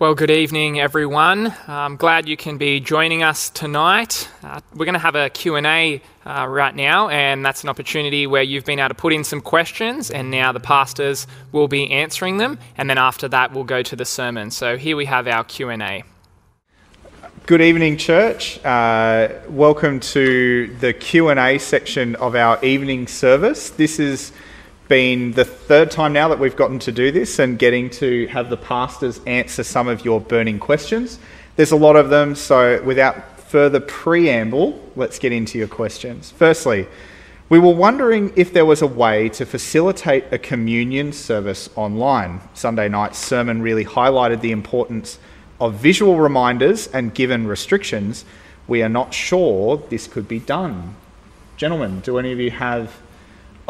Well, good evening, everyone. I'm glad you can be joining us tonight. Uh, we're going to have a Q&A uh, right now, and that's an opportunity where you've been able to put in some questions, and now the pastors will be answering them, and then after that, we'll go to the sermon. So here we have our Q&A. Good evening, church. Uh, welcome to the Q&A section of our evening service. This is been the third time now that we've gotten to do this and getting to have the pastors answer some of your burning questions. There's a lot of them, so without further preamble, let's get into your questions. Firstly, we were wondering if there was a way to facilitate a communion service online. Sunday night's sermon really highlighted the importance of visual reminders, and given restrictions, we are not sure this could be done. Gentlemen, do any of you have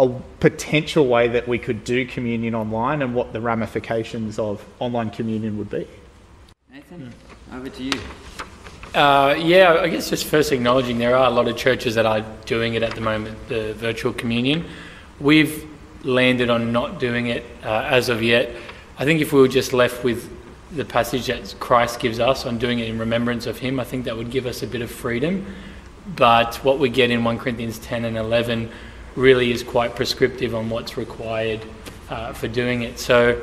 a potential way that we could do communion online and what the ramifications of online communion would be. Nathan, over to you. Uh, yeah, I guess just first acknowledging there are a lot of churches that are doing it at the moment, the virtual communion. We've landed on not doing it uh, as of yet. I think if we were just left with the passage that Christ gives us on doing it in remembrance of Him, I think that would give us a bit of freedom. But what we get in 1 Corinthians 10 and 11 really is quite prescriptive on what's required uh, for doing it. So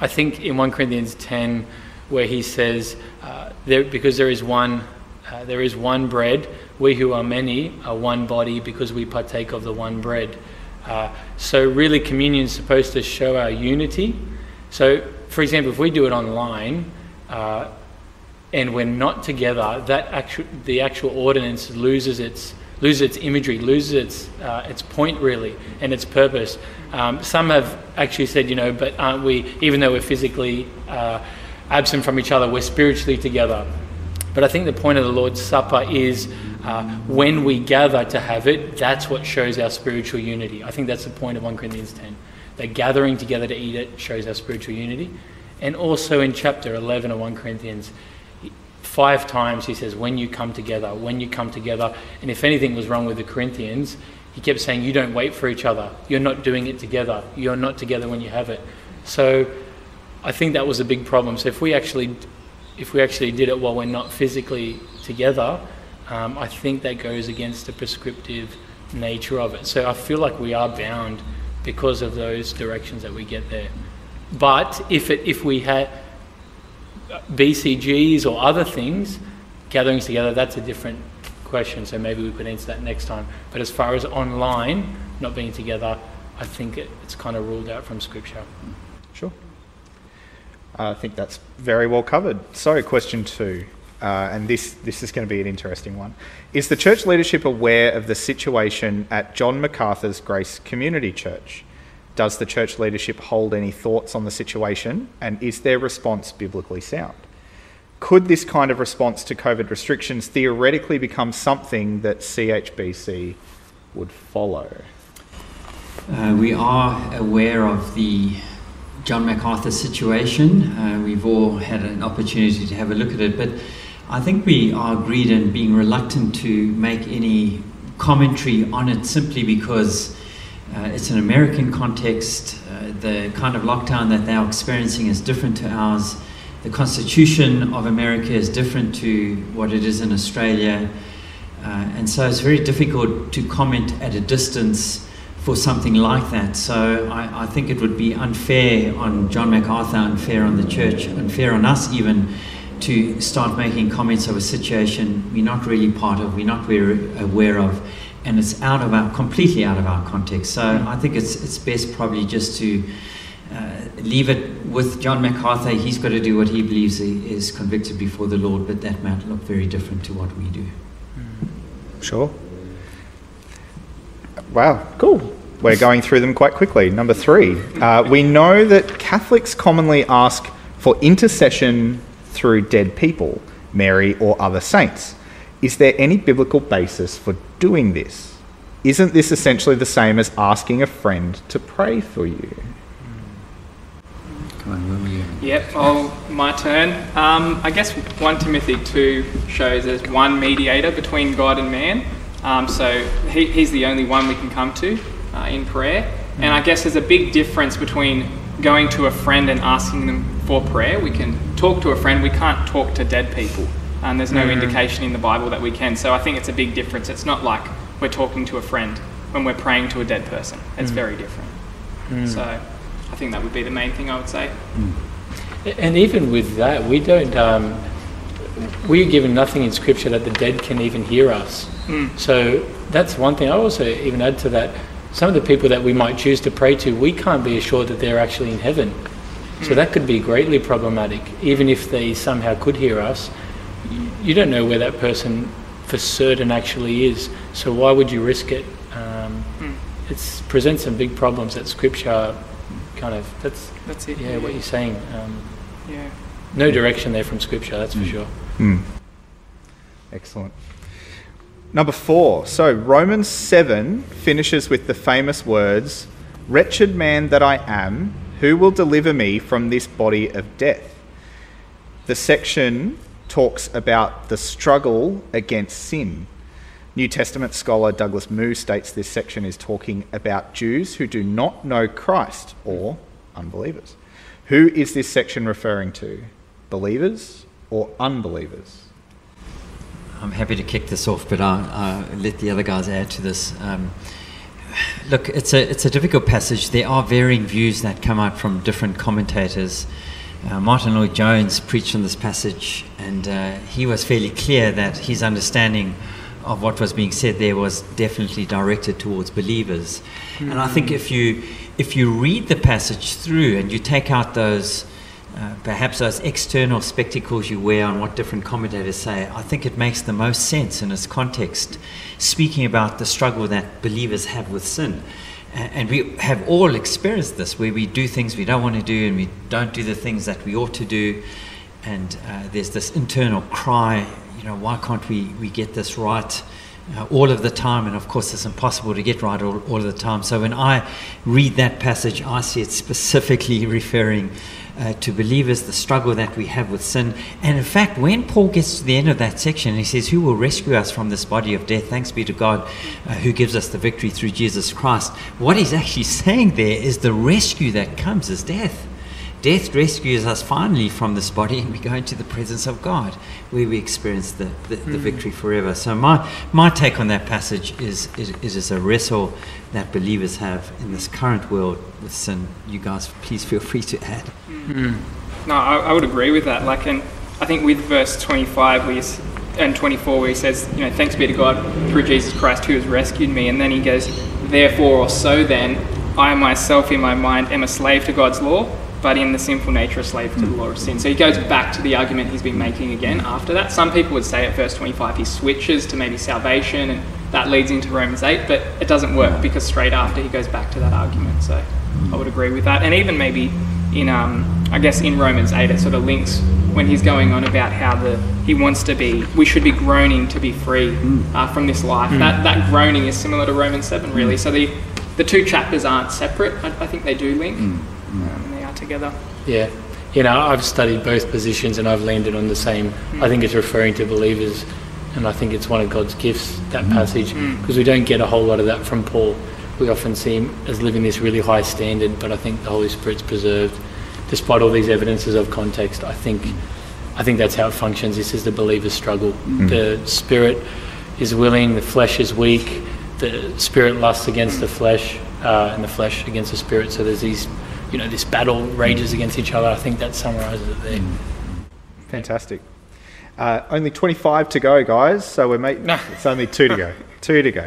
I think in 1 Corinthians 10, where he says, uh, there, because there is one, uh, there is one bread, we who are many are one body because we partake of the one bread. Uh, so really, communion is supposed to show our unity. So, for example, if we do it online uh, and we're not together, that actual, the actual ordinance loses its loses its imagery, loses its, uh, its point really, and its purpose. Um, some have actually said, you know, but aren't we, even though we're physically uh, absent from each other, we're spiritually together. But I think the point of the Lord's Supper is uh, when we gather to have it, that's what shows our spiritual unity. I think that's the point of 1 Corinthians 10. That gathering together to eat it shows our spiritual unity. And also in chapter 11 of 1 Corinthians, Five times he says, when you come together, when you come together. And if anything was wrong with the Corinthians, he kept saying, you don't wait for each other. You're not doing it together. You're not together when you have it. So I think that was a big problem. So if we actually, if we actually did it while we're not physically together, um, I think that goes against the prescriptive nature of it. So I feel like we are bound because of those directions that we get there. But if it, if we had BCGs or other things, gatherings together, that's a different question. So maybe we could answer that next time. But as far as online, not being together, I think it, it's kind of ruled out from Scripture. Sure. I think that's very well covered. So, question two, uh, and this, this is going to be an interesting one. Is the church leadership aware of the situation at John MacArthur's Grace Community Church? Does the church leadership hold any thoughts on the situation? And is their response biblically sound? Could this kind of response to COVID restrictions theoretically become something that CHBC would follow? Uh, we are aware of the John MacArthur situation. Uh, we've all had an opportunity to have a look at it, but I think we are agreed in being reluctant to make any commentary on it simply because uh, it's an American context. Uh, the kind of lockdown that they're experiencing is different to ours. The Constitution of America is different to what it is in Australia. Uh, and so it's very difficult to comment at a distance for something like that. So I, I, think it would be unfair on John MacArthur, unfair on the church, unfair on us even, to start making comments of a situation we're not really part of, we're not very aware of and it's out of our completely out of our context. So I think it's it's best probably just to uh, leave it with John MacArthur. He's got to do what he believes he is convicted before the Lord, but that might look very different to what we do. Sure. Wow, cool. We're going through them quite quickly. Number three, uh, we know that Catholics commonly ask for intercession through dead people, Mary or other saints. Is there any biblical basis for doing this? Isn't this essentially the same as asking a friend to pray for you? Come on, where? Yep, oh, my turn. Um, I guess 1 Timothy 2 shows there's one mediator between God and man. Um, so he, he's the only one we can come to uh, in prayer. And I guess there's a big difference between going to a friend and asking them for prayer. We can talk to a friend, we can't talk to dead people. And there's no Mm. indication in the Bible that we can. So I think it's a big difference. It's not like we're talking to a friend when we're praying to a dead person. It's mm. very different. Mm. So I think that would be the main thing I would say. Mm. And even with that, we don't. Um, we're given nothing in Scripture that the dead can even hear us. So that's one thing. I also even add to that. Some of the people that we might choose to pray to, we can't be assured that they're actually in heaven. So that could be greatly problematic. Even if they somehow could hear us, you don't know where that person for certain actually is. So why would you risk it? Um, It presents some big problems that Scripture kind of. That's That's it. yeah, what you're saying. Um, Yeah. no direction there from Scripture, that's for sure. Excellent. Number four. So Romans 7 finishes with the famous words Wretched man that I am, who will deliver me from this body of death? The section talks about the struggle against sin. New Testament scholar Douglas Moo states this section is talking about Jews who do not know Christ or unbelievers. Who is this section referring to? Believers or unbelievers? I'm happy to kick this off, but I'll, I'll let the other guys add to this. Um, look, it's a, it's a difficult passage. There are varying views that come out from different commentators. Uh, Martyn Lloyd-Jones preached on this passage, and uh, he was fairly clear that his understanding of what was being said there was definitely directed towards believers. And I think if you if you read the passage through and you take out those uh, perhaps those external spectacles you wear on what different commentators say, I think it makes the most sense in its context, speaking about the struggle that believers have with sin. And we have all experienced this, where we do things we don't want to do and we don't do the things that we ought to do. And uh, there's this internal cry, you know, why can't we, we get this right? uh, all of the time, and of course, it's impossible to get right all, all of the time. So when I read that passage, I see it specifically referring uh, to believers, the struggle that we have with sin. And in fact, when Paul gets to the end of that section, he says, Who will rescue us from this body of death? Thanks be to God uh, who gives us the victory through Jesus Christ. What he's actually saying there is the rescue that comes is death. Death rescues us finally from this body, and we go into the presence of God, where we experience the, the, the hmm. victory forever. So, my, my take on that passage is, is, is a wrestle that believers have in this current world with sin. You guys, please feel free to add. Hmm. No, I, I would agree with that. Like, and I think with verse 25 where and 24 where he says, you know, thanks be to God through Jesus Christ who has rescued me. And then he goes, therefore or so then, I myself in my mind am a slave to God's law, but in the sinful nature a slave to the hmm. law of sin. So he goes back to the argument he's been making again after that. Some people would say at verse 25 he switches to maybe salvation and that leads into Romans 8, but it doesn't work because straight after he goes back to that argument. So hmm. I would agree with that. And even maybe in, um, I guess in Romans 8, it sort of links when he's going on about how the he wants to be, we should be groaning to be free hmm. uh, from this life. That, that groaning is similar to Romans 7, really. So the, the two chapters aren't separate. I, I think they do link. They are together. Yeah. You know, I've studied both positions and I've landed on the same. Hmm. I think it's referring to believers, and I think it's one of God's gifts, that hmm. passage, hmm. because we don't get a whole lot of that from Paul. We often see him as living this really high standard, but I think the Holy Spirit's preserved. Despite all these evidences of context, I think, I think that's how it functions. This is the believer's struggle. The spirit is willing, the flesh is weak. The spirit lusts against the flesh, uh, and the flesh against the spirit. So there's these, you know, this battle rages against each other. I think that summarizes it there. Fantastic. Uh, only 25 to go, guys. So we're making. No. It's only two to go. two to go.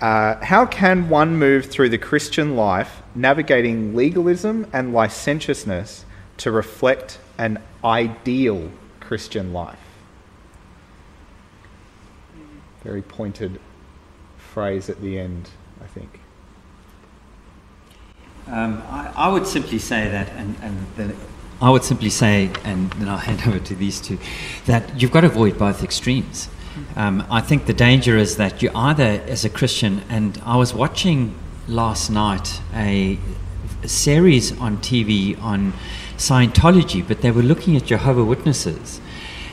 Uh, how can one move through the Christian life, navigating legalism and licentiousness to reflect an ideal Christian life? Very pointed phrase at the end, I think. Um, I, I would simply say that, and, and the, I would simply say, and then I'll hand over to these two, that you've got to avoid both extremes. Um, I think the danger is that you either, as a Christian, and I was watching last night a, a series on TV on Scientology, but they were looking at Jehovah Witnesses.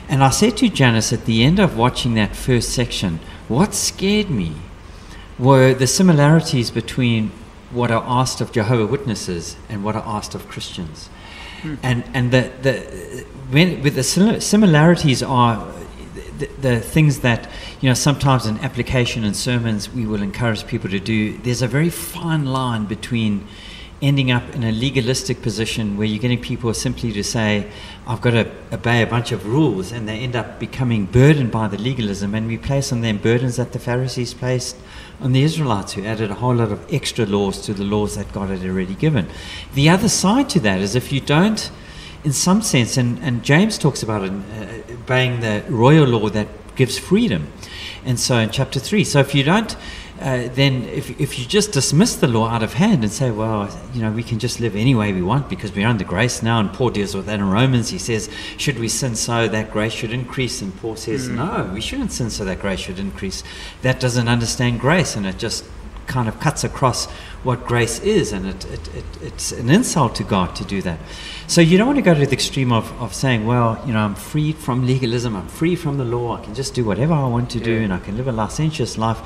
And I said to Janice at the end of watching that first section, what scared me were the similarities between what are asked of Jehovah Witnesses and what are asked of Christians. Hmm. And, and the, the, when, with the similarities are the, the, things that, you know, sometimes in application and sermons we will encourage people to do. There's a very fine line between ending up in a legalistic position where you're getting people simply to say, I've got to obey a bunch of rules, and they end up becoming burdened by the legalism, and we place on them burdens that the Pharisees placed on the Israelites, who added a whole lot of extra laws to the laws that God had already given. The other side to that is if you don't, in some sense, and, and James talks about it, uh, obeying the royal law that gives freedom. And so in chapter 3, so if you don't uh, then if, if you just dismiss the law out of hand and say, well, you know, we can just live any way we want because we're under grace now, and Paul deals with that in Romans. He says, should we sin so that grace should increase? And Paul says, mm. no, we shouldn't sin so that grace should increase. That doesn't understand grace, and it just kind of cuts across what grace is, and it, it, it, it's an insult to God to do that. So you don't want to go to the extreme of, of saying, well, you know, I'm free from legalism, I'm free from the law, I can just do whatever I want to do, and I can live a licentious life.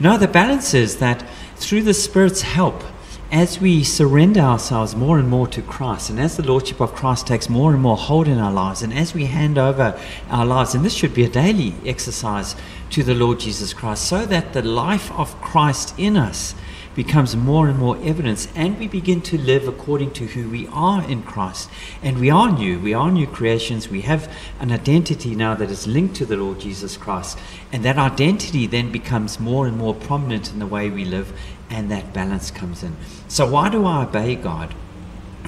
No, the balance is that through the Spirit's help, as we surrender ourselves more and more to Christ, and as the Lordship of Christ takes more and more hold in our lives, and as we hand over our lives, and this should be a daily exercise to the Lord Jesus Christ, so that the life of Christ in us becomes more and more evidence, and we begin to live according to who we are in Christ. And we are new, we are new creations, we have an identity now that is linked to the Lord Jesus Christ. And that identity then becomes more and more prominent in the way we live, and that balance comes in. So, why do I obey God?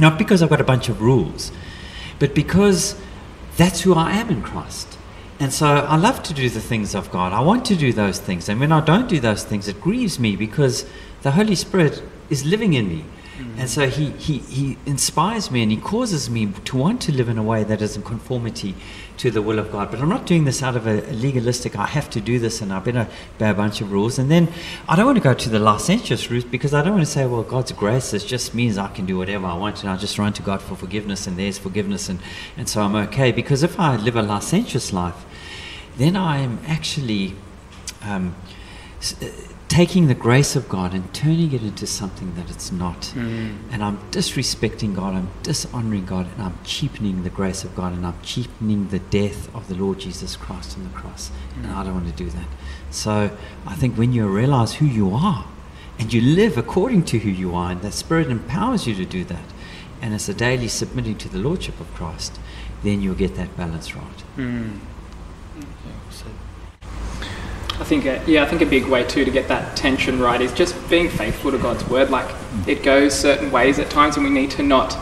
Not because I've got a bunch of rules, but because that's who I am in Christ. And so I love to do the things of God. I want to do those things. And when I don't do those things, it grieves me because the Holy Spirit is living in me. Mm. And so he, he, he inspires me and he causes me to want to live in a way that is in conformity to the will of God. But I'm not doing this out of a, legalistic, I have to do this and I better obey a bunch of rules. And then I don't want to go to the licentious route because I don't want to say, well, God's grace is just means I can do whatever I want and I just run to God for forgiveness and there's forgiveness and, and so I'm okay. Because if I live a licentious life, then I am actually um, taking the grace of God and turning it into something that it's not. Mm. And I'm disrespecting God, I'm dishonoring God, and I'm cheapening the grace of God, and I'm cheapening the death of the Lord Jesus Christ on the cross. Mm. And I don't want to do that. So I think when you realize who you are, and you live according to who you are, and the Spirit empowers you to do that, and it's a daily submitting to the Lordship of Christ, then you'll get that balance right. Mm. I think, a, yeah, I think a big way too to get that tension right is just being faithful to God's word. Like it goes certain ways at times, and we need to not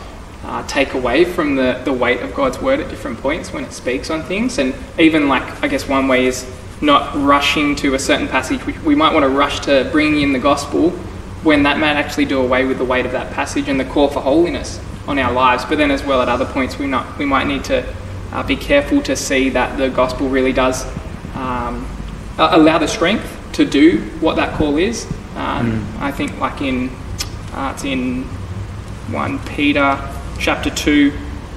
uh, take away from the, the weight of God's word at different points when it speaks on things. And even like, I guess one way is not rushing to a certain passage. We, we might want to rush to bringing in the gospel when that might actually do away with the weight of that passage and the call for holiness on our lives. But then, as well, at other points, we not we might need to uh, be careful to see that the gospel really does um, uh, allow the strength to do what that call is. Um, mm. I think, like in uh, it's in one Peter chapter two,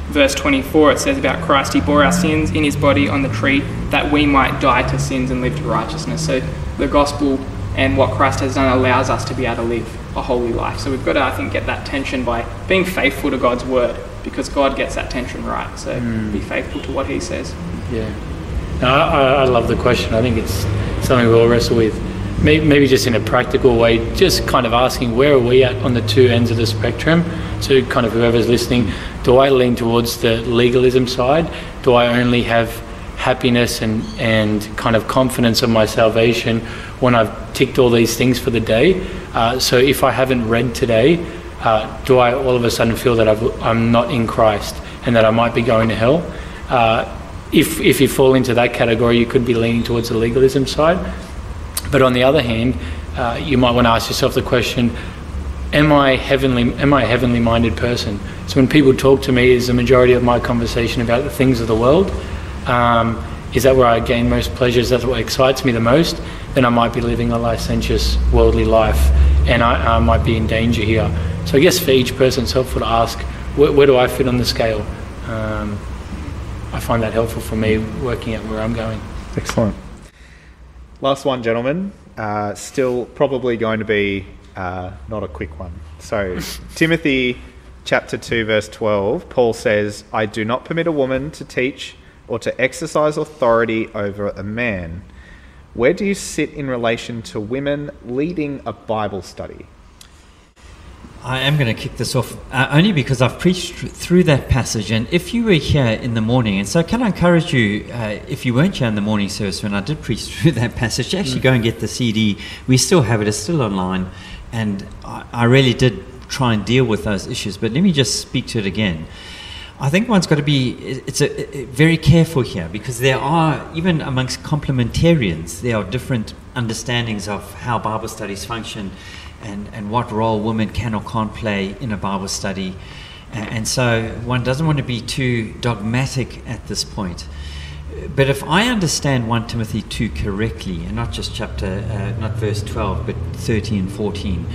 verse twenty-four. It says about Christ, He bore our sins in His body on the tree, that we might die to sins and live to righteousness. So the gospel and what Christ has done allows us to be able to live a holy life. So we've got to, I think, get that tension by being faithful to God's word, because God gets that tension right. So mm. be faithful to what He says. Yeah. I, I, love the question. I think it's something we all wrestle with. Maybe just in a practical way, just kind of asking where are we at on the two ends of the spectrum. To kind of whoever's listening, do I lean towards the legalism side? Do I only have happiness and, and kind of confidence of my salvation when I've ticked all these things for the day? Uh, so if I haven't read today, uh, do I all of a sudden feel that i am not in Christ and that I might be going to hell? Uh, if, if you fall into that category, you could be leaning towards the legalism side. But on the other hand, uh, you might want to ask yourself the question: Am I heavenly? Am I a heavenly minded person? So when people talk to me, is the majority of my conversation about the things of the world? Um, is that where I gain most pleasure? Is that what excites me the most? Then I might be living a licentious, worldly life, and I, I might be in danger here. So I guess for each person, it's helpful to ask, where, where do I fit on the scale? Um, I find that helpful for me working out where I'm going. Excellent. Last one, gentlemen. Uh, still probably going to be uh, not a quick one. So, Timothy chapter 2, verse 12, Paul says, I do not permit a woman to teach or to exercise authority over a man. Where do you sit in relation to women leading a Bible study? I am going to kick this off uh, only because I've preached through that passage. And if you were here in the morning, and so can I encourage you, uh, if you weren't here in the morning service when I did preach through that passage, to actually mm. go and get the CD. We still have it, it's still online. And I, I really did try and deal with those issues. But let me just speak to it again. I think one's got to be it's a, a, very careful here because there are even amongst complementarians there are different understandings of how Bible studies function and, and what role women can or can't play in a Bible study. And so one doesn't want to be too dogmatic at this point. But if I understand 1 Timothy 2 correctly, and not just chapter, uh, not verse 12, but 13 and 14,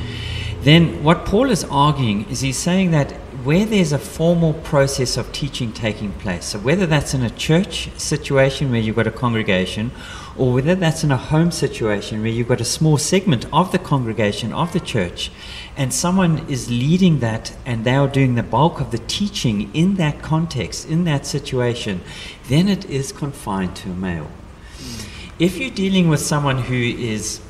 then what Paul is arguing is he's saying that where there's a formal process of teaching taking place, so whether that's in a church situation where you've got a congregation, or whether that's in a home situation where you've got a small segment of the congregation, of the church, and someone is leading that and they are doing the bulk of the teaching in that context, in that situation, then it is confined to a male. Hmm. If you're dealing with someone who is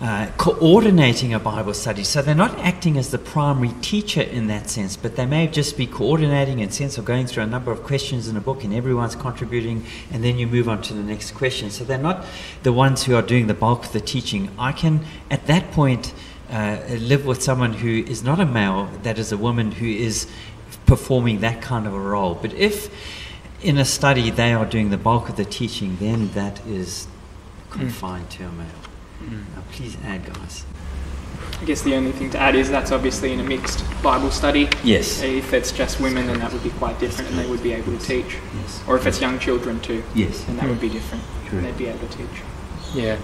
uh, coordinating a Bible study. So they're not acting as the primary teacher in that sense, but they may just be coordinating in sense of going through a number of questions in a book and everyone's contributing, and then you move on to the next question. So they're not the ones who are doing the bulk of the teaching. I can, at that point, uh, live with someone who is not a male, that is a woman who is performing that kind of a role. But if in a study they are doing the bulk of the teaching, then that is confined mm. to a male. Mm. please add, guys. I guess the only thing to add is that's obviously in a mixed Bible study. Yes. If it's just women, then that would be quite different, and they would be able to teach. Yes. Or if it's young children too. Yes. Then that mm. would be different. True. They'd be able to teach. Yeah,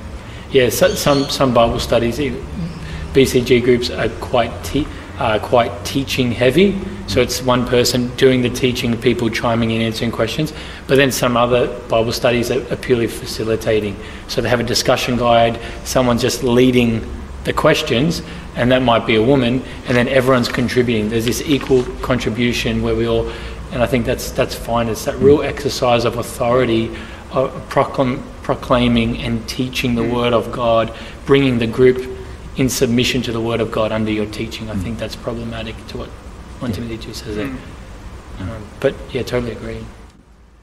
yeah. So, some some Bible studies, BCG groups are quite te- uh, quite teaching heavy. So it's one person doing the teaching, people chiming in, answering questions. But then some other Bible studies are, are purely facilitating. So they have a discussion guide, someone just leading the questions, and that might be a woman, and then everyone's contributing. There's this equal contribution where we all, and I think that's that's fine. It's that real exercise of authority, of proclaiming and teaching the word of God, bringing the group in submission to the word of God under your teaching. I think that's problematic to what 1 Timothy 2 says there. Um, but yeah, totally agree.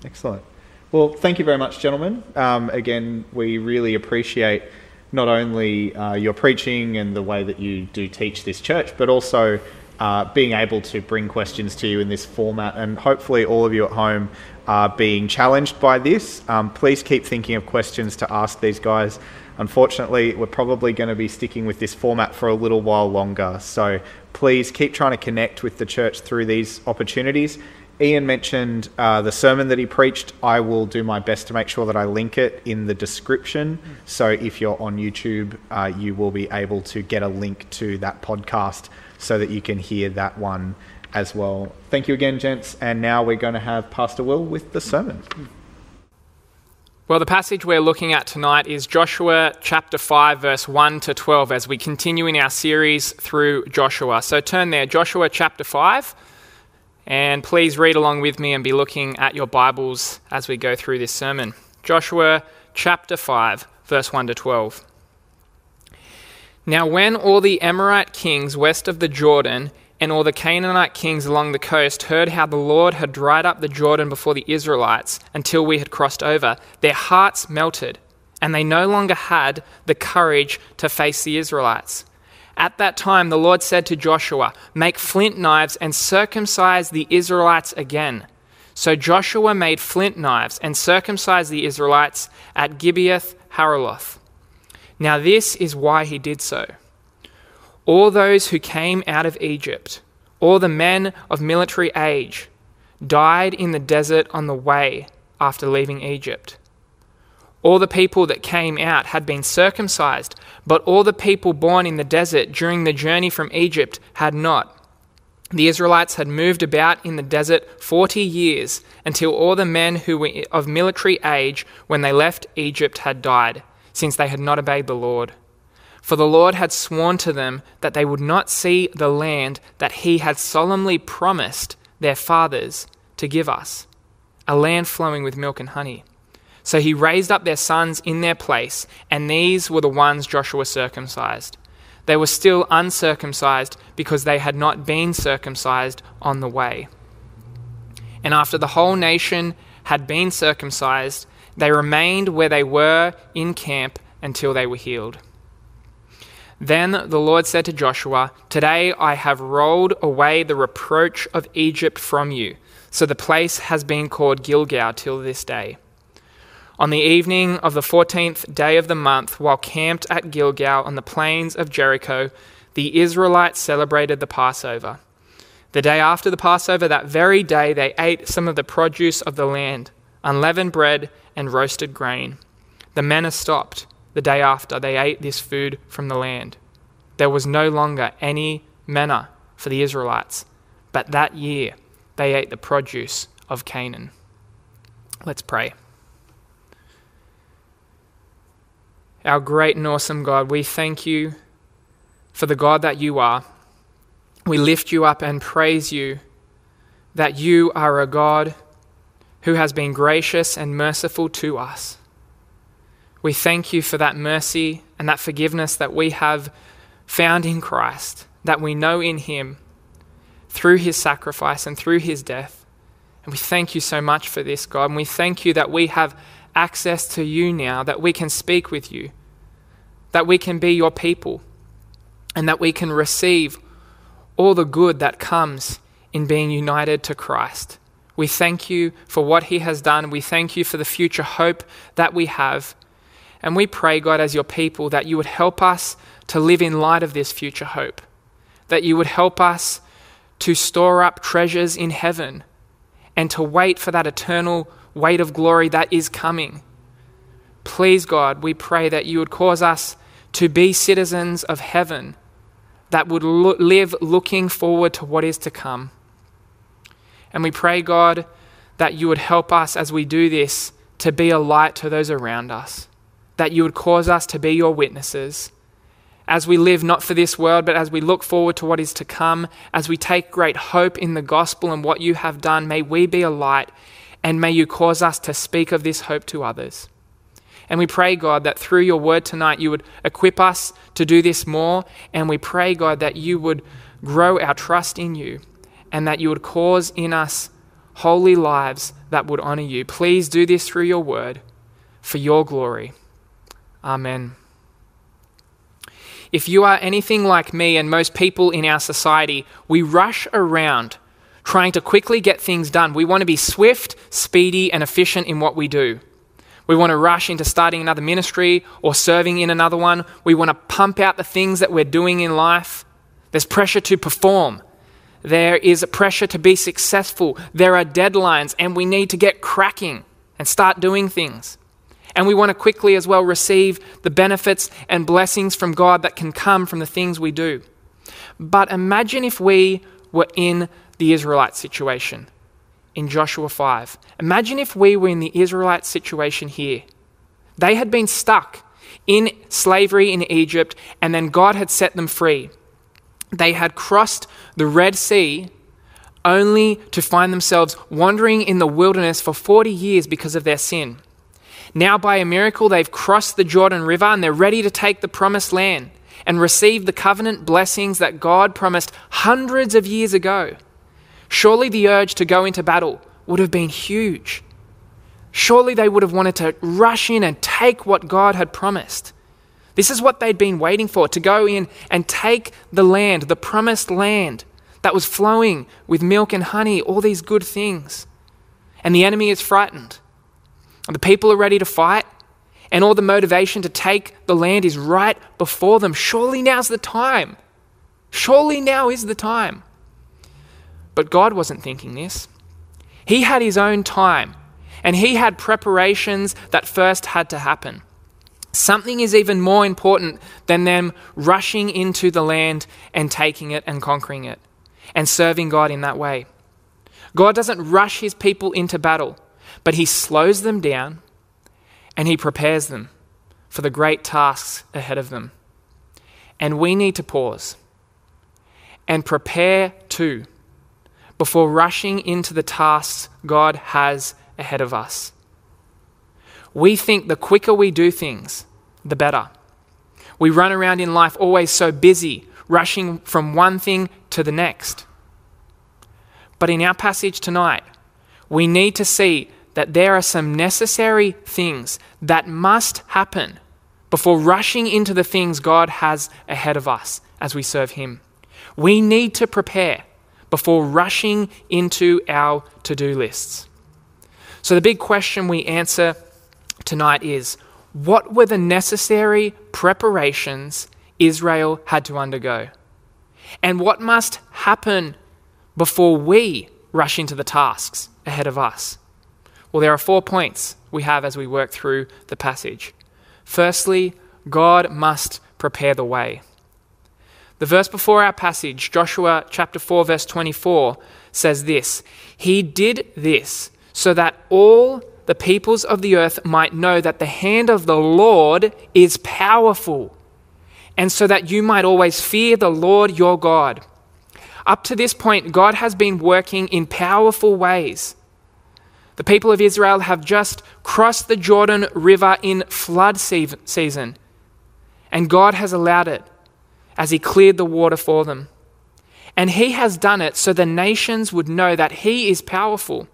Excellent. Well, thank you very much, gentlemen. Um, again, we really appreciate not only uh, your preaching and the way that you do teach this church, but also uh, being able to bring questions to you in this format. And hopefully, all of you at home are being challenged by this. Um, please keep thinking of questions to ask these guys. Unfortunately, we're probably going to be sticking with this format for a little while longer. So please keep trying to connect with the church through these opportunities. Ian mentioned uh, the sermon that he preached. I will do my best to make sure that I link it in the description. So if you're on YouTube, uh, you will be able to get a link to that podcast so that you can hear that one as well. Thank you again, gents. And now we're going to have Pastor Will with the sermon. Well, the passage we're looking at tonight is Joshua chapter 5, verse 1 to 12, as we continue in our series through Joshua. So turn there, Joshua chapter 5, and please read along with me and be looking at your Bibles as we go through this sermon. Joshua chapter 5, verse 1 to 12. Now, when all the Amorite kings west of the Jordan and all the Canaanite kings along the coast heard how the Lord had dried up the Jordan before the Israelites until we had crossed over, their hearts melted, and they no longer had the courage to face the Israelites. At that time, the Lord said to Joshua, Make flint knives and circumcise the Israelites again. So Joshua made flint knives and circumcised the Israelites at Gibeath Haaraloth. Now, this is why he did so all those who came out of Egypt, all the men of military age, died in the desert on the way after leaving Egypt. All the people that came out had been circumcised, but all the people born in the desert during the journey from Egypt had not. The Israelites had moved about in the desert 40 years until all the men who were of military age when they left Egypt had died, since they had not obeyed the Lord. For the Lord had sworn to them that they would not see the land that he had solemnly promised their fathers to give us, a land flowing with milk and honey. So he raised up their sons in their place, and these were the ones Joshua circumcised. They were still uncircumcised because they had not been circumcised on the way. And after the whole nation had been circumcised, they remained where they were in camp until they were healed. Then the Lord said to Joshua, Today I have rolled away the reproach of Egypt from you. So the place has been called Gilgal till this day. On the evening of the fourteenth day of the month, while camped at Gilgal on the plains of Jericho, the Israelites celebrated the Passover. The day after the Passover, that very day, they ate some of the produce of the land, unleavened bread and roasted grain. The manna stopped the day after they ate this food from the land. There was no longer any manna for the Israelites, but that year they ate the produce of Canaan. Let's pray. Our great and awesome God, we thank you for the God that you are. We lift you up and praise you that you are a God who has been gracious and merciful to us. We thank you for that mercy and that forgiveness that we have found in Christ, that we know in Him through His sacrifice and through His death. And we thank you so much for this, God. And we thank you that we have access to you now, that we can speak with you, that we can be your people, and that we can receive all the good that comes in being united to Christ. We thank you for what He has done. We thank you for the future hope that we have. And we pray, God, as your people, that you would help us to live in light of this future hope, that you would help us to store up treasures in heaven and to wait for that eternal weight of glory that is coming. Please, God, we pray that you would cause us to be citizens of heaven that would lo- live looking forward to what is to come. And we pray, God, that you would help us as we do this to be a light to those around us that you would cause us to be your witnesses as we live not for this world, but as we look forward to what is to come, as we take great hope in the gospel and what you have done, may we be a light and may you cause us to speak of this hope to others. And we pray, God, that through your word tonight you would equip us to do this more. And we pray, God, that you would grow our trust in you and that you would cause in us holy lives that would honor you. Please do this through your word for your glory. Amen. If you are anything like me and most people in our society, we rush around trying to quickly get things done. We want to be swift, speedy, and efficient in what we do. We want to rush into starting another ministry or serving in another one. We want to pump out the things that we're doing in life. There's pressure to perform. There is a pressure to be successful. There are deadlines, and we need to get cracking and start doing things. And we want to quickly as well receive the benefits and blessings from God that can come from the things we do. But imagine if we were in the Israelite situation in Joshua 5. Imagine if we were in the Israelite situation here. They had been stuck in slavery in Egypt, and then God had set them free. They had crossed the Red Sea only to find themselves wandering in the wilderness for 40 years because of their sin. Now, by a miracle, they've crossed the Jordan River and they're ready to take the promised land and receive the covenant blessings that God promised hundreds of years ago. Surely the urge to go into battle would have been huge. Surely they would have wanted to rush in and take what God had promised. This is what they'd been waiting for to go in and take the land, the promised land that was flowing with milk and honey, all these good things. And the enemy is frightened. And the people are ready to fight, and all the motivation to take the land is right before them. Surely now's the time. Surely now is the time. But God wasn't thinking this. He had his own time, and he had preparations that first had to happen. Something is even more important than them rushing into the land and taking it and conquering it and serving God in that way. God doesn't rush his people into battle but he slows them down and he prepares them for the great tasks ahead of them. And we need to pause and prepare too before rushing into the tasks God has ahead of us. We think the quicker we do things, the better. We run around in life always so busy, rushing from one thing to the next. But in our passage tonight, we need to see that there are some necessary things that must happen before rushing into the things God has ahead of us as we serve Him. We need to prepare before rushing into our to do lists. So, the big question we answer tonight is what were the necessary preparations Israel had to undergo? And what must happen before we rush into the tasks ahead of us? Well, there are four points we have as we work through the passage. Firstly, God must prepare the way. The verse before our passage, Joshua chapter 4, verse 24, says this He did this so that all the peoples of the earth might know that the hand of the Lord is powerful, and so that you might always fear the Lord your God. Up to this point, God has been working in powerful ways. The people of Israel have just crossed the Jordan River in flood season, and God has allowed it as He cleared the water for them. And He has done it so the nations would know that He is powerful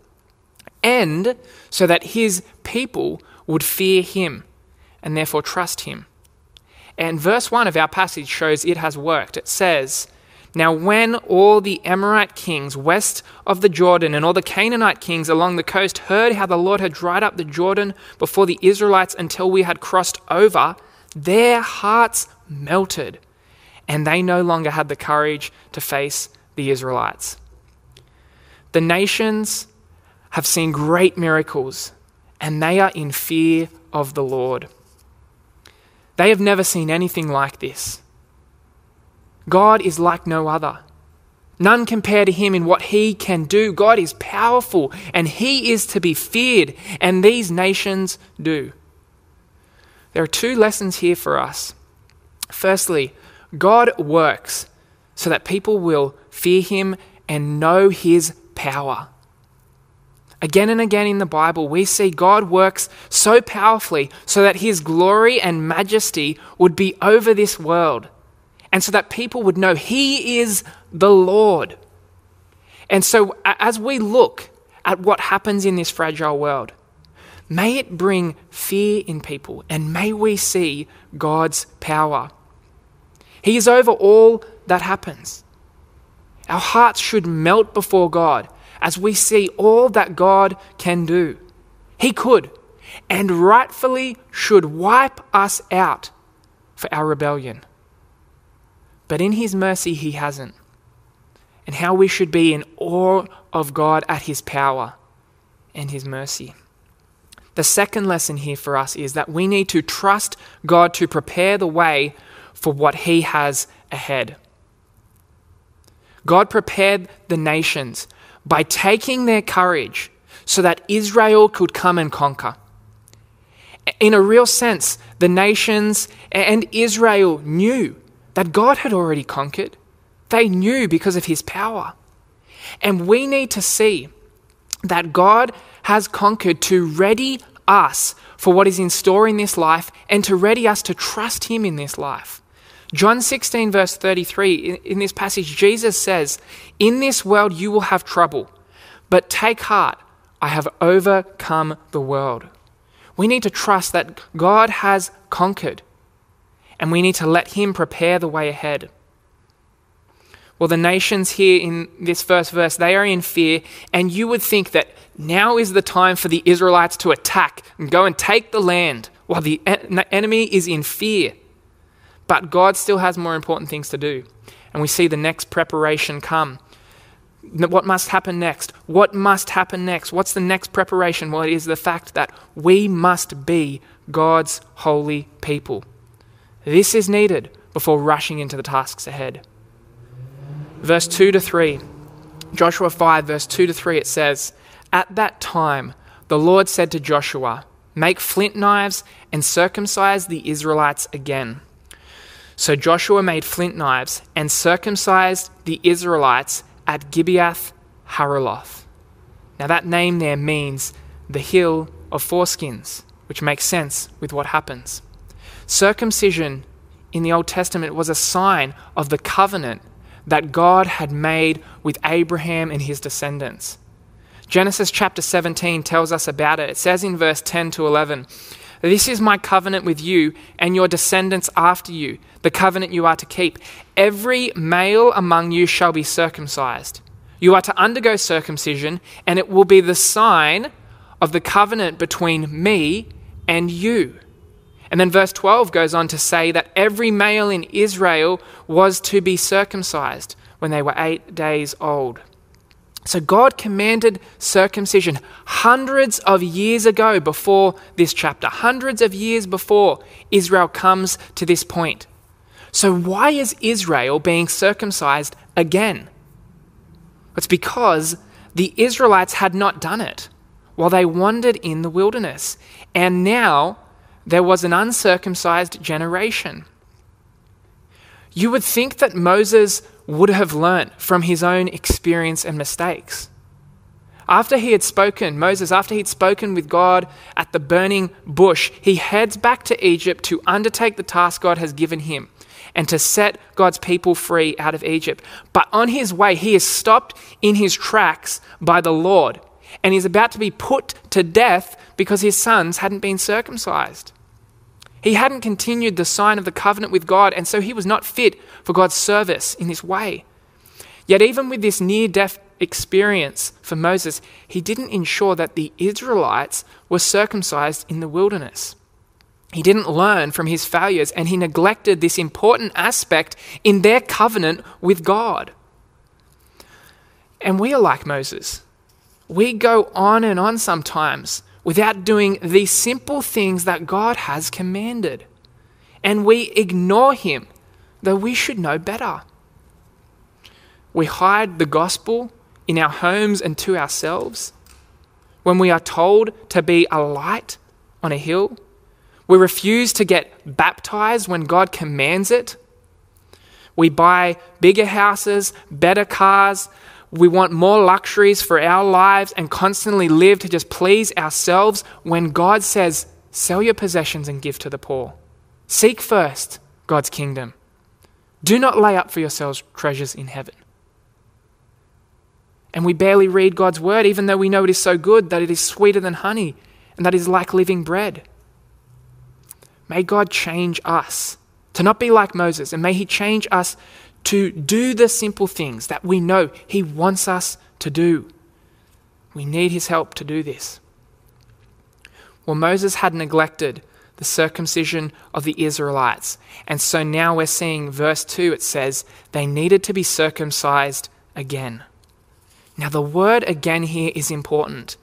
and so that his people would fear him and therefore trust him. And verse 1 of our passage shows it has worked. It says, Now when all the Amorite kings west of the Jordan and all the Canaanite kings along the coast heard how the Lord had dried up the Jordan before the Israelites until we had crossed over, their hearts melted, and they no longer had the courage to face the Israelites. The nations have seen great miracles, and they are in fear of the Lord. They have never seen anything like this. God is like no other. None compare to him in what he can do. God is powerful and he is to be feared, and these nations do. There are two lessons here for us. Firstly, God works so that people will fear him and know his power. Again and again in the Bible, we see God works so powerfully so that his glory and majesty would be over this world, and so that people would know he is the Lord. And so, as we look at what happens in this fragile world, may it bring fear in people, and may we see God's power. He is over all that happens. Our hearts should melt before God as we see all that God can do. He could and rightfully should wipe us out for our rebellion. But in His mercy, He hasn't. And how we should be in awe of God at His power and His mercy. The second lesson here for us is that we need to trust God to prepare the way for what He has ahead. God prepared the nations by taking their courage so that Israel could come and conquer. In a real sense, the nations and Israel knew that God had already conquered. They knew because of his power. And we need to see that God has conquered to ready us for what is in store in this life and to ready us to trust him in this life. John 16, verse 33, in, this passage, Jesus says, In this world you will have trouble, but take heart, I have overcome the world. We need to trust that God has conquered, and we need to let Him prepare the way ahead. Well, the nations here in this first verse, they are in fear, and you would think that now is the time for the Israelites to attack and go and take the land while the enemy is in fear. But God still has more important things to do. And we see the next preparation come. What must happen next? What must happen next? What's the next preparation? Well, it is the fact that we must be God's holy people. This is needed before rushing into the tasks ahead. Verse 2 to 3, Joshua 5, verse 2 to 3, it says, At that time the Lord said to Joshua, Make flint knives and circumcise the Israelites again. So Joshua made flint knives and circumcised the Israelites at Gibeath Haaraloth. Now, that name there means the hill of foreskins, which makes sense with what happens. Circumcision in the Old Testament was a sign of the covenant that God had made with Abraham and his descendants. Genesis chapter 17 tells us about it. It says in verse 10 to 11, This is my covenant with you and your descendants after you, the covenant you are to keep. Every male among you shall be circumcised. You are to undergo circumcision, and it will be the sign of the covenant between me and you. And then verse 12 goes on to say that every male in Israel was to be circumcised when they were eight days old. So God commanded circumcision hundreds of years ago before this chapter, hundreds of years before Israel comes to this point. So, why is Israel being circumcised again? It's because the Israelites had not done it while they wandered in the wilderness. And now there was an uncircumcised generation. You would think that Moses would have learnt from his own experience and mistakes. After he had spoken, Moses, after he'd spoken with God at the burning bush, he heads back to Egypt to undertake the task God has given him and to set God's people free out of Egypt. But on his way, he is stopped in his tracks by the Lord and he's about to be put to death because his sons hadn't been circumcised. He hadn't continued the sign of the covenant with God, and so he was not fit for God's service in this way. Yet, even with this near death experience for Moses, he didn't ensure that the Israelites were circumcised in the wilderness. He didn't learn from his failures, and he neglected this important aspect in their covenant with God. And we are like Moses. We go on and on sometimes without doing these simple things that God has commanded. And we ignore Him, though we should know better. We hide the gospel in our homes and to ourselves. When we are told to be a light on a hill, we refuse to get baptized when God commands it. We buy bigger houses, better cars, we want more luxuries for our lives and constantly live to just please ourselves when God says, sell your possessions and give to the poor. Seek first God's kingdom. Do not lay up for yourselves treasures in heaven. And we barely read God's word, even though we know it is so good that it is sweeter than honey and that is like living bread. May God change us to not be like Moses, and may He change us to do the simple things that we know He wants us to do. We need His help to do this. Well, Moses had neglected the circumcision of the Israelites. And so now we're seeing verse 2, it says, they needed to be circumcised again. Now, the word again here is important.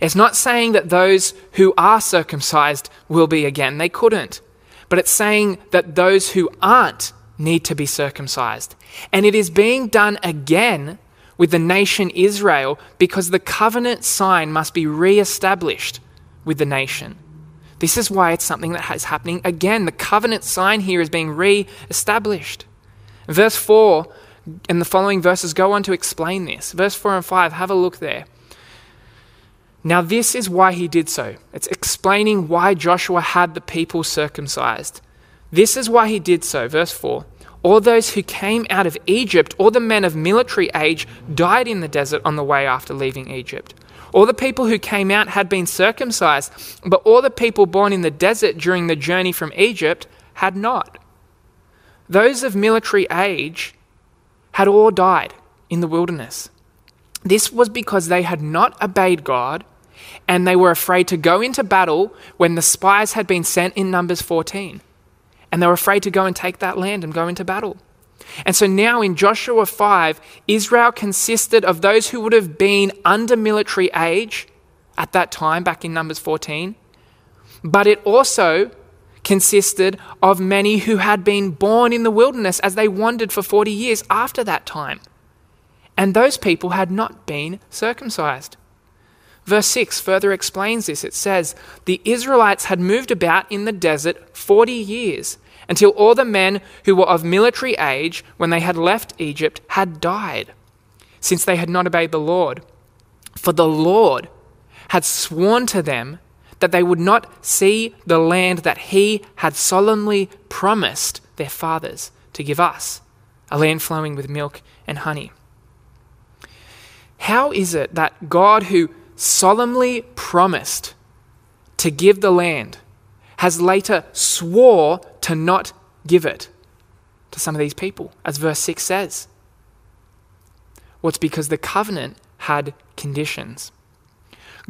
It's not saying that those who are circumcised will be again, they couldn't. But it's saying that those who aren't need to be circumcised. And it is being done again with the nation Israel because the covenant sign must be re established with the nation. This is why it's something that is happening again. The covenant sign here is being re established. Verse 4 and the following verses go on to explain this. Verse 4 and 5, have a look there. Now, this is why he did so. It's explaining why Joshua had the people circumcised. This is why he did so. Verse 4 All those who came out of Egypt, or the men of military age, died in the desert on the way after leaving Egypt. All the people who came out had been circumcised, but all the people born in the desert during the journey from Egypt had not. Those of military age had all died in the wilderness. This was because they had not obeyed God and they were afraid to go into battle when the spies had been sent in Numbers 14 and they were afraid to go and take that land and go into battle. And so now in Joshua 5, Israel consisted of those who would have been under military age at that time, back in Numbers 14, but it also consisted of many who had been born in the wilderness as they wandered for 40 years after that time. And those people had not been circumcised. Verse 6 further explains this. It says, The Israelites had moved about in the desert 40 years until all the men who were of military age when they had left Egypt had died, since they had not obeyed the Lord. For the Lord had sworn to them that they would not see the land that he had solemnly promised their fathers to give us, a land flowing with milk and honey. How is it that God, who solemnly promised to give the land, has later swore to not give it to some of these people, as verse 6 says? Well, because the covenant had conditions.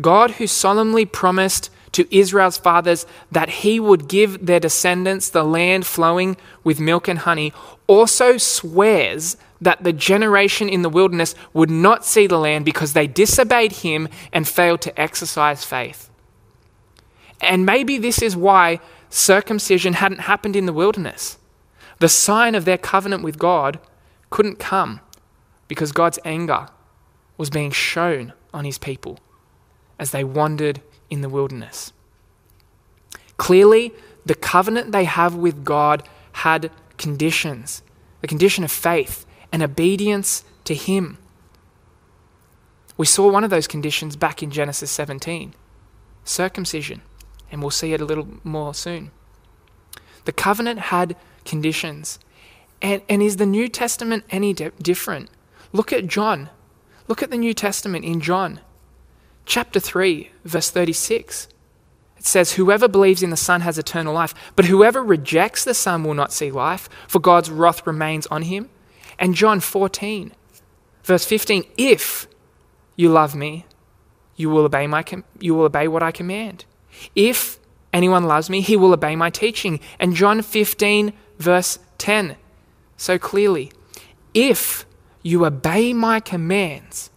God, who solemnly promised to Israel's fathers that he would give their descendants the land flowing with milk and honey, also swears that the generation in the wilderness would not see the land because they disobeyed him and failed to exercise faith. And maybe this is why circumcision hadn't happened in the wilderness. The sign of their covenant with God couldn't come because God's anger was being shown on his people as they wandered in the wilderness. Clearly, the covenant they have with God had conditions the condition of faith and obedience to Him. We saw one of those conditions back in Genesis 17 circumcision, and we'll see it a little more soon. The covenant had conditions. And, and is the New Testament any di- different? Look at John. Look at the New Testament in John chapter 3, verse 36. It says, Whoever believes in the Son has eternal life, but whoever rejects the Son will not see life, for God's wrath remains on him. And John 14, verse 15, If you love me, you will obey, my com- you will obey what I command. If anyone loves me, he will obey my teaching. And John 15, verse 10, so clearly, if you obey my commands,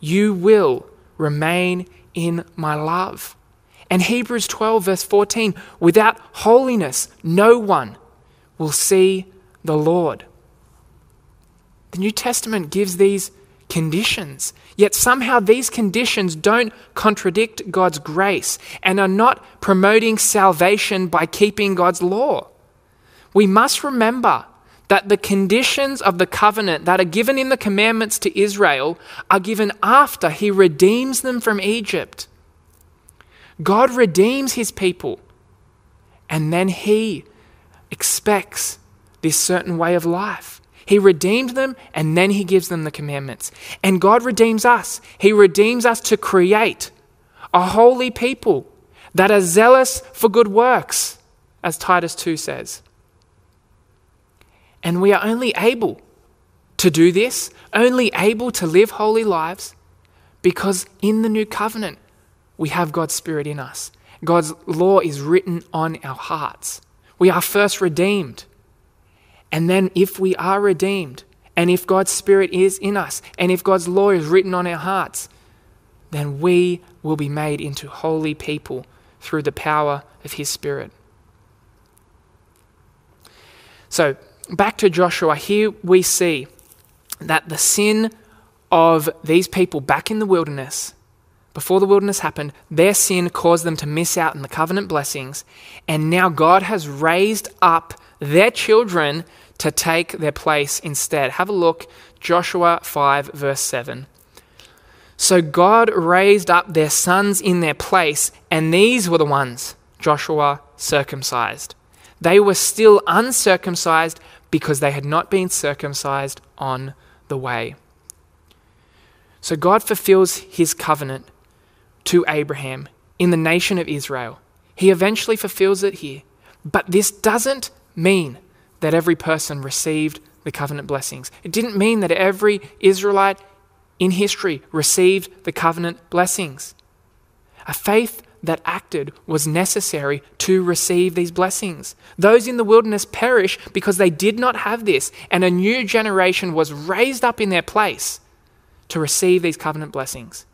you will remain in my love. And Hebrews 12, verse 14 without holiness, no one will see the Lord. The New Testament gives these conditions, yet somehow these conditions don't contradict God's grace and are not promoting salvation by keeping God's law. We must remember that the conditions of the covenant that are given in the commandments to Israel are given after he redeems them from Egypt. God redeems his people, and then he expects this certain way of life. He redeemed them, and then he gives them the commandments. And God redeems us. He redeems us to create a holy people that are zealous for good works, as Titus 2 says. And we are only able to do this, only able to live holy lives, because in the new covenant, we have God's Spirit in us. God's law is written on our hearts. We are first redeemed. And then, if we are redeemed, and if God's Spirit is in us, and if God's law is written on our hearts, then we will be made into holy people through the power of His Spirit. So, back to Joshua, here we see that the sin of these people back in the wilderness, before the wilderness happened, their sin caused them to miss out on the covenant blessings. And now God has raised up their children to take their place instead. Have a look, Joshua 5, verse 7. So God raised up their sons in their place, and these were the ones Joshua circumcised. They were still uncircumcised because they had not been circumcised on the way. So God fulfills his covenant to Abraham in the nation of Israel. He eventually fulfills it here. But this doesn't mean that every person received the covenant blessings. It didn't mean that every Israelite in history received the covenant blessings. A faith that acted was necessary to receive these blessings. Those in the wilderness perish because they did not have this, and a new generation was raised up in their place to receive these covenant blessings.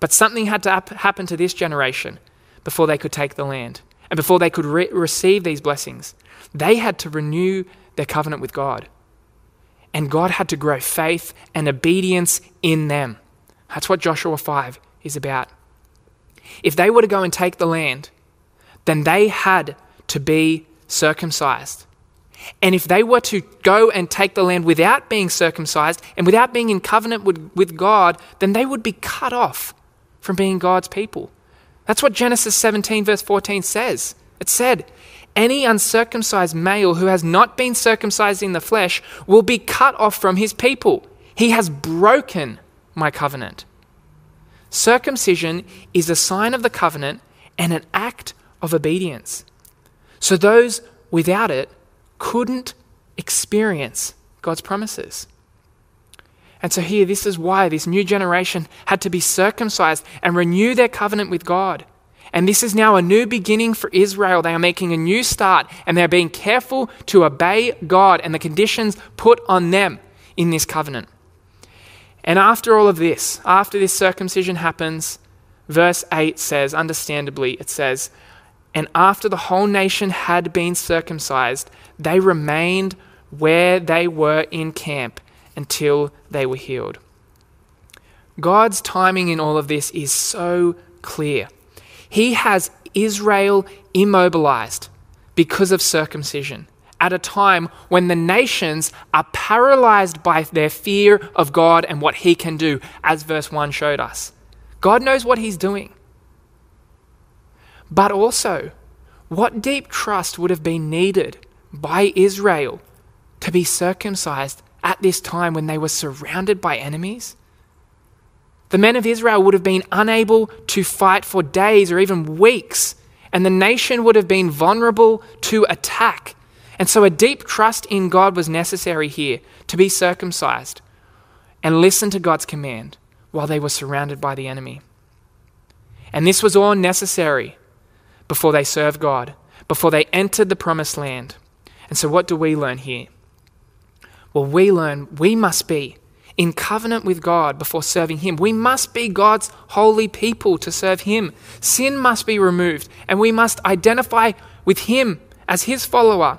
But something had to happen to this generation before they could take the land and before they could re- receive these blessings. They had to renew their covenant with God. And God had to grow faith and obedience in them. That's what Joshua 5 is about. If they were to go and take the land, then they had to be circumcised. And if they were to go and take the land without being circumcised and without being in covenant with, with God, then they would be cut off from being God's people. That's what Genesis 17, verse 14 says. It said, Any uncircumcised male who has not been circumcised in the flesh will be cut off from his people. He has broken my covenant. Circumcision is a sign of the covenant and an act of obedience. So those without it couldn't experience God's promises. And so, here, this is why this new generation had to be circumcised and renew their covenant with God. And this is now a new beginning for Israel. They are making a new start and they're being careful to obey God and the conditions put on them in this covenant. And after all of this, after this circumcision happens, verse 8 says, understandably, it says, And after the whole nation had been circumcised, they remained where they were in camp until they were healed. God's timing in all of this is so clear. He has Israel immobilized because of circumcision at a time when the nations are paralyzed by their fear of God and what He can do, as verse 1 showed us. God knows what He's doing. But also, what deep trust would have been needed by Israel to be circumcised at this time when they were surrounded by enemies? The men of Israel would have been unable to fight for days or even weeks, and the nation would have been vulnerable to attack and so a deep trust in God was necessary here to be circumcised and listen to God's command while they were surrounded by the enemy. And this was all necessary before they served God, before they entered the promised land. And so, what do we learn here? Well, we learn we must be in covenant with God before serving Him. We must be God's holy people to serve Him. Sin must be removed, and we must identify with Him as His follower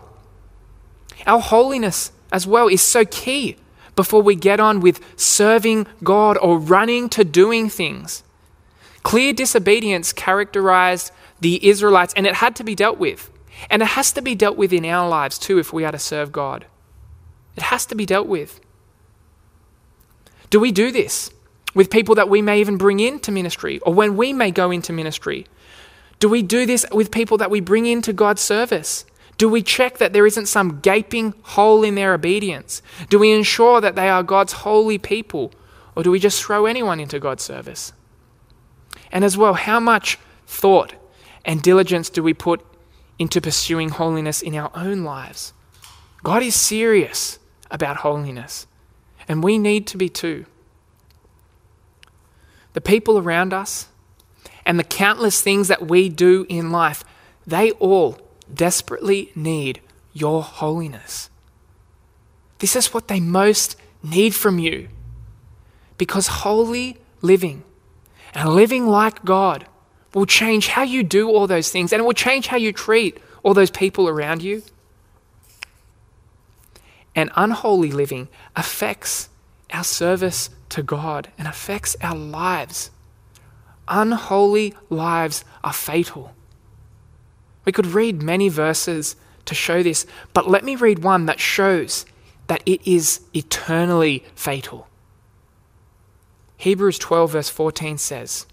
our holiness as well is so key before we get on with serving God or running to doing things. Clear disobedience characterized the Israelites, and it had to be dealt with. And it has to be dealt with in our lives too if we are to serve God. It has to be dealt with. Do we do this with people that we may even bring into ministry or when we may go into ministry? Do we do this with people that we bring into God's service? Do we check that there isn't some gaping hole in their obedience? Do we ensure that they are God's holy people? Or do we just throw anyone into God's service? And as well, how much thought and diligence do we put into pursuing holiness in our own lives? God is serious about holiness, and we need to be too. The people around us and the countless things that we do in life, they all desperately need your holiness. This is what they most need from you. Because holy living and living like God will change how you do all those things and it will change how you treat all those people around you. And unholy living affects our service to God and affects our lives. Unholy lives are fatal. We could read many verses to show this, but let me read one that shows that it is eternally fatal. Hebrews 12, verse 14 says,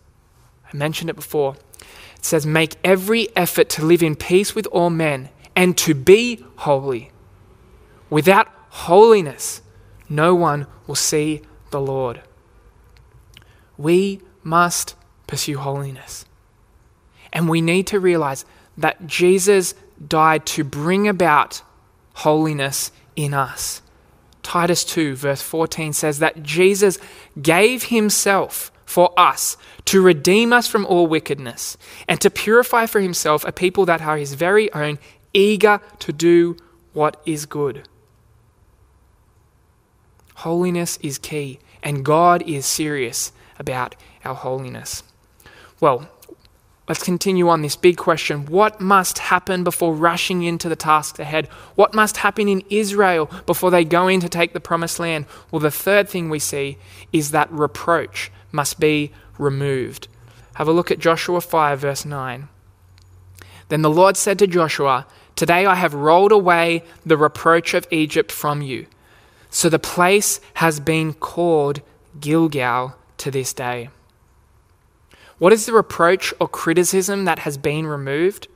I mentioned it before, it says, Make every effort to live in peace with all men and to be holy. Without holiness, no one will see the Lord. We must pursue holiness. And we need to realize that Jesus died to bring about holiness in us. Titus 2, verse 14 says that Jesus gave himself for us to redeem us from all wickedness and to purify for himself a people that are his very own, eager to do what is good. Holiness is key, and God is serious about our holiness. Well, Let's continue on this big question. What must happen before rushing into the tasks ahead? What must happen in Israel before they go in to take the promised land? Well, the third thing we see is that reproach must be removed. Have a look at Joshua 5, verse 9. Then the Lord said to Joshua, Today I have rolled away the reproach of Egypt from you. So the place has been called Gilgal to this day. What is the reproach or criticism that has been removed?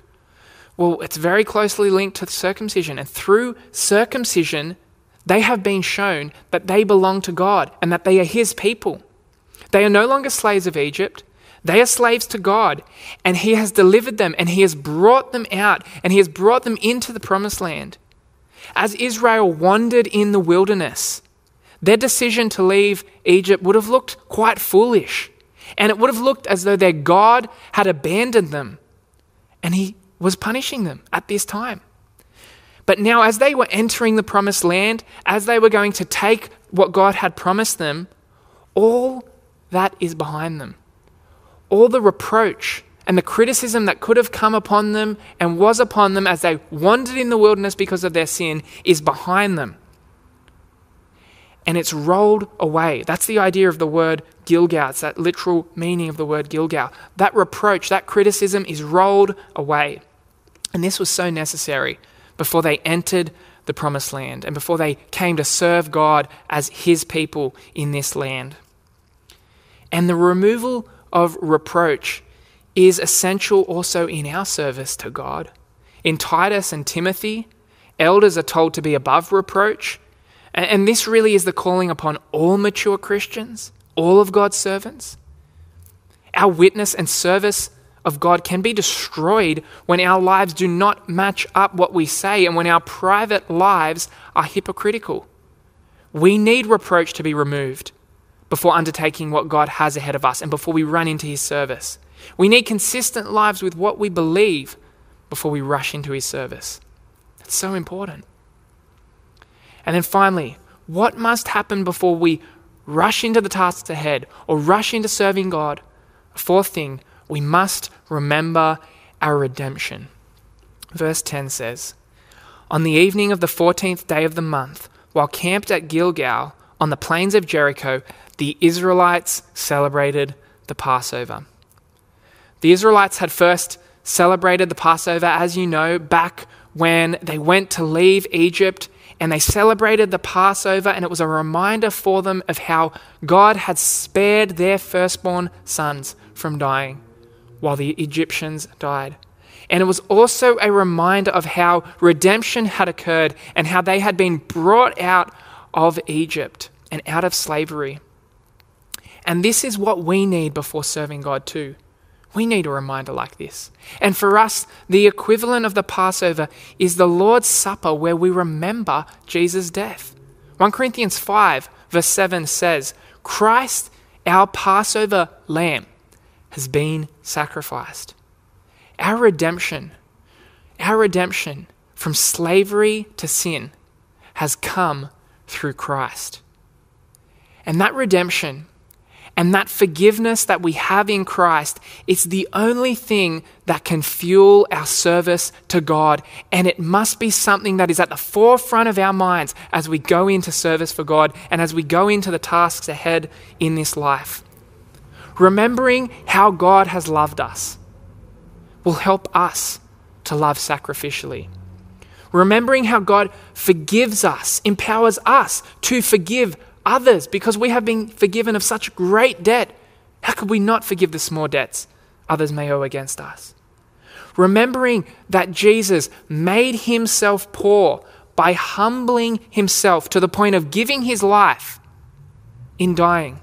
Well, it's very closely linked to circumcision. And through circumcision, they have been shown that they belong to God and that they are His people. They are no longer slaves of Egypt. They are slaves to God, and He has delivered them, and He has brought them out, and He has brought them into the promised land. As Israel wandered in the wilderness, their decision to leave Egypt would have looked quite foolish, and it would have looked as though their God had abandoned them, and He was punishing them at this time. But now, as they were entering the promised land, as they were going to take what God had promised them, all that is behind them all the reproach and the criticism that could have come upon them and was upon them as they wandered in the wilderness because of their sin is behind them. And it's rolled away. That's the idea of the word Gilgal. It's that literal meaning of the word Gilgal. That reproach, that criticism is rolled away. And this was so necessary before they entered the promised land and before they came to serve God as his people in this land. And the removal of reproach is essential also in our service to God. In Titus and Timothy, elders are told to be above reproach. And this really is the calling upon all mature Christians, all of God's servants. Our witness and service of God can be destroyed when our lives do not match up what we say and when our private lives are hypocritical. We need reproach to be removed before undertaking what God has ahead of us and before we run into His service. We need consistent lives with what we believe before we rush into His service. It's so important. And then finally, what must happen before we rush into the tasks ahead or rush into serving God? Fourth thing, we must remember our redemption. Verse 10 says, On the evening of the 14th day of the month, while camped at Gilgal on the plains of Jericho, the Israelites celebrated the Passover. The Israelites had first celebrated the Passover, as you know, back when they went to leave Egypt and they celebrated the Passover, and it was a reminder for them of how God had spared their firstborn sons from dying while the Egyptians died. And it was also a reminder of how redemption had occurred and how they had been brought out of Egypt and out of slavery. And this is what we need before serving God too. We need a reminder like this. And for us, the equivalent of the Passover is the Lord's Supper where we remember Jesus' death. 1 Corinthians 5, verse 7 says, Christ, our Passover lamb, has been sacrificed. Our redemption, our redemption from slavery to sin has come through Christ. And that redemption and that forgiveness that we have in Christ is the only thing that can fuel our service to God. And it must be something that is at the forefront of our minds as we go into service for God and as we go into the tasks ahead in this life. Remembering how God has loved us will help us to love sacrificially. Remembering how God forgives us empowers us to forgive others because we have been forgiven of such great debt. How could we not forgive the small debts others may owe against us? Remembering that Jesus made himself poor by humbling himself to the point of giving his life in dying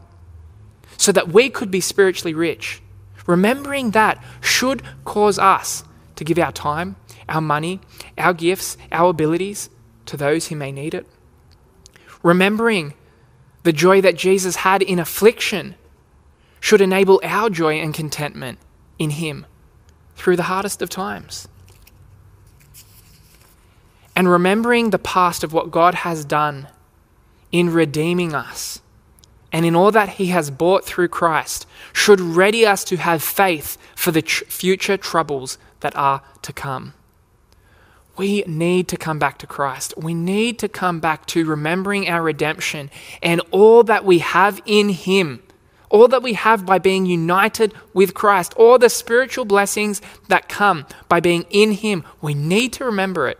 so that we could be spiritually rich. Remembering that should cause us to give our time, our money, our gifts, our abilities to those who may need it. Remembering the joy that Jesus had in affliction should enable our joy and contentment in Him through the hardest of times. And remembering the past of what God has done in redeeming us and in all that He has bought through Christ should ready us to have faith for the tr- future troubles that are to come. We need to come back to Christ. We need to come back to remembering our redemption and all that we have in Him, all that we have by being united with Christ, all the spiritual blessings that come by being in Him, we need to remember it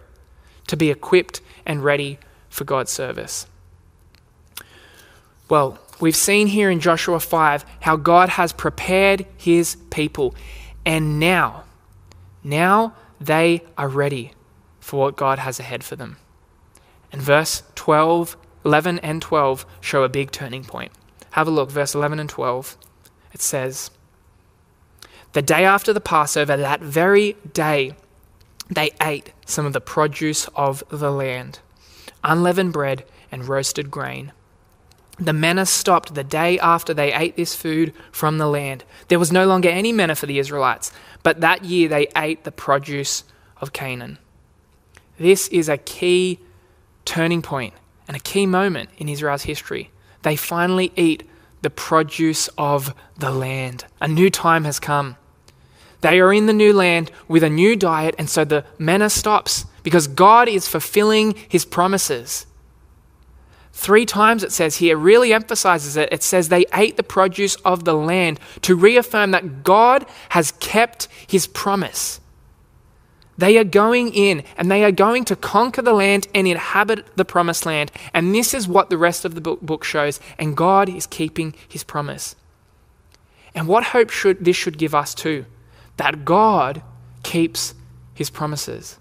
to be equipped and ready for God's service. Well, we've seen here in Joshua 5 how God has prepared His people, and now, now they are ready for what God has ahead for them. And verse 12, 11 and 12 show a big turning point. Have a look, verse 11 and 12. It says, The day after the Passover, that very day, they ate some of the produce of the land, unleavened bread and roasted grain. The manna stopped the day after they ate this food from the land. There was no longer any manna for the Israelites, but that year they ate the produce of Canaan. This is a key turning point and a key moment in Israel's history. They finally eat the produce of the land. A new time has come. They are in the new land with a new diet, and so the manna stops because God is fulfilling his promises. Three times it says here, really emphasizes it. It says they ate the produce of the land to reaffirm that God has kept his promise. They are going in and they are going to conquer the land and inhabit the promised land. And this is what the rest of the book shows. And God is keeping his promise. And what hope should this should give us too? That God keeps his promises.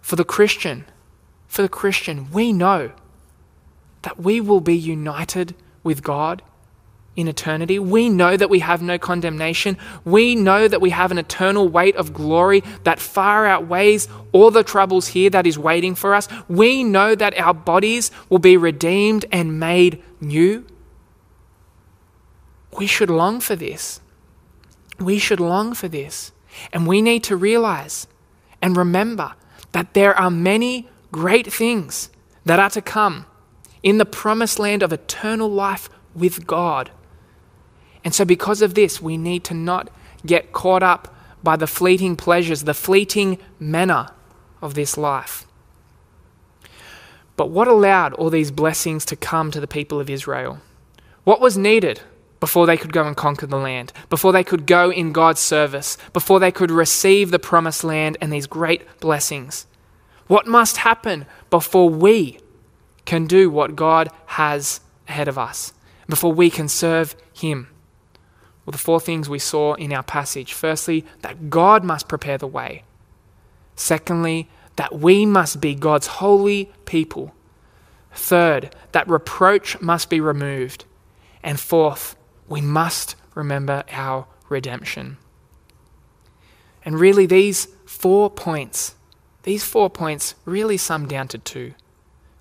For the Christian, for the Christian, we know that we will be united with God in eternity. We know that we have no condemnation. We know that we have an eternal weight of glory that far outweighs all the troubles here that is waiting for us. We know that our bodies will be redeemed and made new. We should long for this. We should long for this. And we need to realize and remember that there are many great things that are to come in the promised land of eternal life with God. And so, because of this, we need to not get caught up by the fleeting pleasures, the fleeting manna of this life. But what allowed all these blessings to come to the people of Israel? What was needed before they could go and conquer the land, before they could go in God's service, before they could receive the promised land and these great blessings? What must happen before we can do what God has ahead of us, before we can serve Him? Well, the four things we saw in our passage. Firstly, that God must prepare the way. Secondly, that we must be God's holy people. Third, that reproach must be removed. And fourth, we must remember our redemption. And really, these four points, these four points really sum down to two.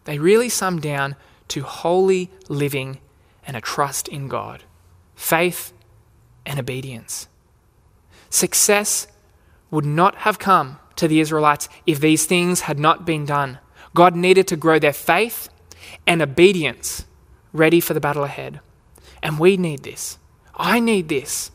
They really sum down to holy living and a trust in God. Faith and obedience. Success would not have come to the Israelites if these things had not been done. God needed to grow their faith and obedience ready for the battle ahead. And we need this. I need this.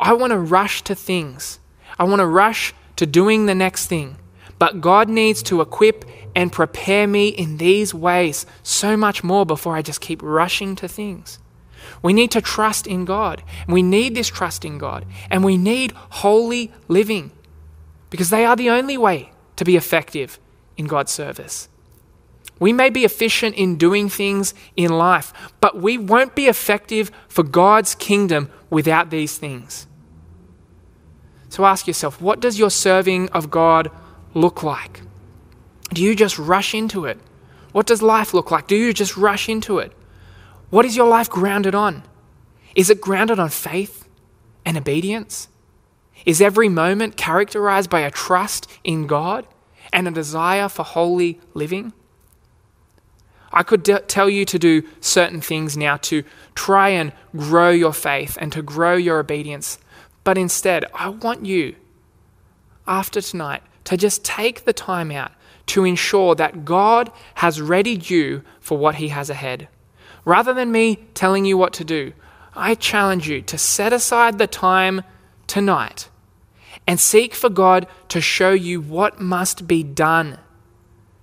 I want to rush to things. I want to rush to doing the next thing. But God needs to equip and prepare me in these ways so much more before I just keep rushing to things. We need to trust in God. We need this trust in God. And we need holy living because they are the only way to be effective in God's service. We may be efficient in doing things in life, but we won't be effective for God's kingdom without these things. So ask yourself what does your serving of God look like? Do you just rush into it? What does life look like? Do you just rush into it? What is your life grounded on? Is it grounded on faith and obedience? Is every moment characterized by a trust in God and a desire for holy living? I could tell you to do certain things now to try and grow your faith and to grow your obedience, but instead, I want you, after tonight, to just take the time out to ensure that God has readied you for what He has ahead. Rather than me telling you what to do, I challenge you to set aside the time tonight and seek for God to show you what must be done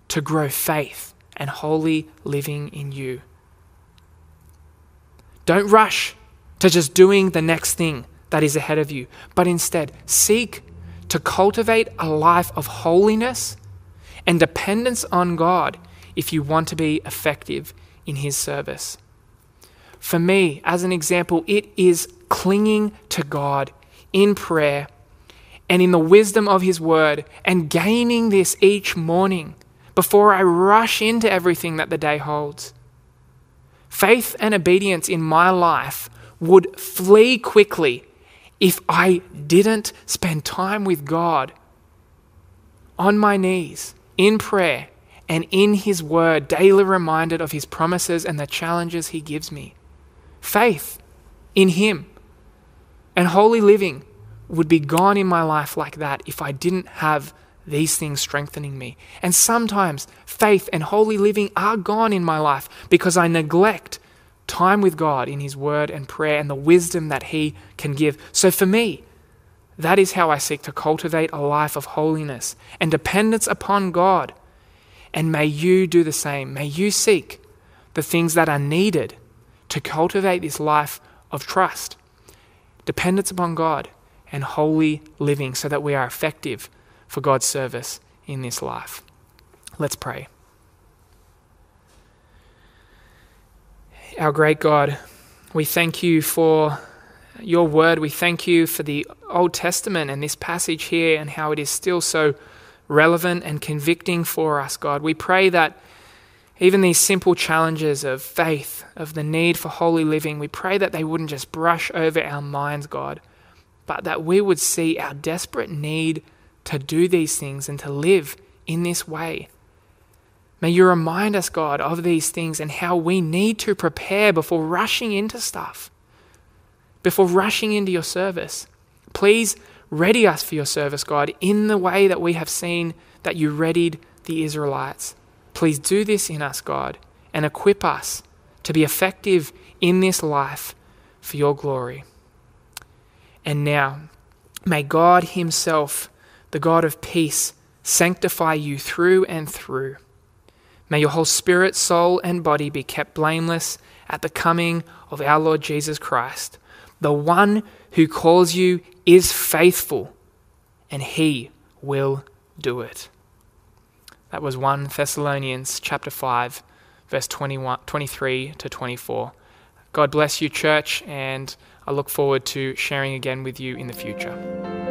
to grow faith and holy living in you. Don't rush to just doing the next thing that is ahead of you, but instead seek to cultivate a life of holiness and dependence on God if you want to be effective in His service. For me, as an example, it is clinging to God in prayer and in the wisdom of His Word and gaining this each morning before I rush into everything that the day holds. Faith and obedience in my life would flee quickly if I didn't spend time with God on my knees in prayer and in His Word, daily reminded of His promises and the challenges He gives me. Faith in Him and holy living would be gone in my life like that if I didn't have these things strengthening me. And sometimes faith and holy living are gone in my life because I neglect time with God in His Word and prayer and the wisdom that He can give. So for me, that is how I seek to cultivate a life of holiness and dependence upon God. And may you do the same. May you seek the things that are needed to cultivate this life of trust, dependence upon God, and holy living so that we are effective for God's service in this life. Let's pray. Our great God, we thank you for your word. We thank you for the Old Testament and this passage here and how it is still so relevant and convicting for us, God. We pray that even these simple challenges of faith, of the need for holy living, we pray that they wouldn't just brush over our minds, God, but that we would see our desperate need to do these things and to live in this way. May you remind us, God, of these things and how we need to prepare before rushing into stuff, before rushing into your service. Please ready us for your service, God, in the way that we have seen that you readied the Israelites. Please do this in us, God, and equip us to be effective in this life for your glory. And now, may God Himself, the God of peace, sanctify you through and through May your whole spirit, soul, and body be kept blameless at the coming of our Lord Jesus Christ. The one who calls you is faithful, and he will do it. That was 1 Thessalonians chapter 5 verse 21, 23 to 24. God bless you church and I look forward to sharing again with you in the future.